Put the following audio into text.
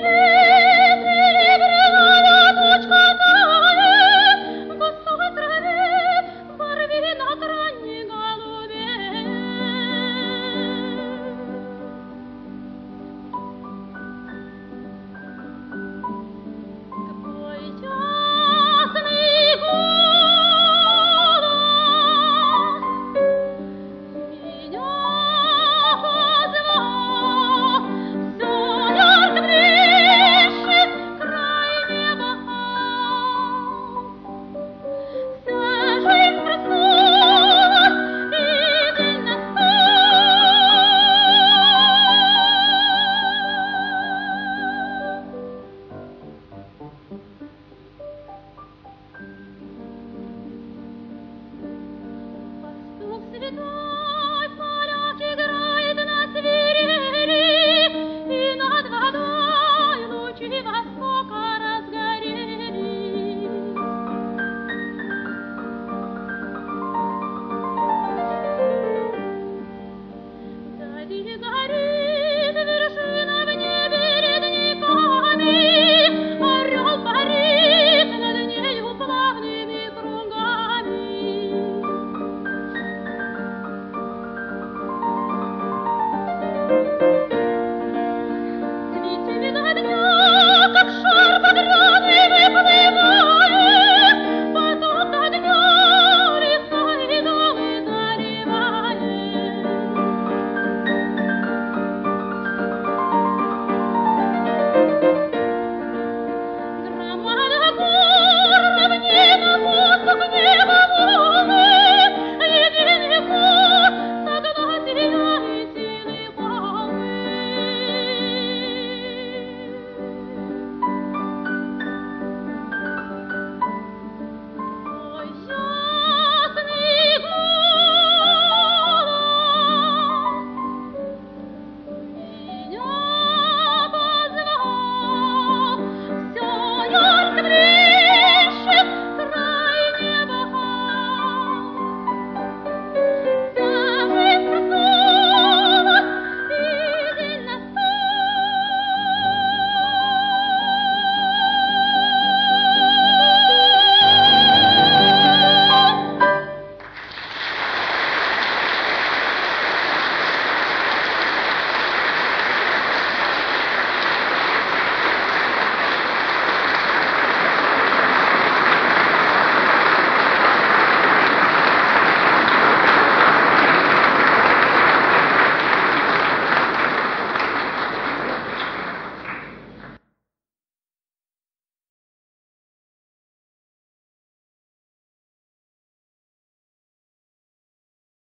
river.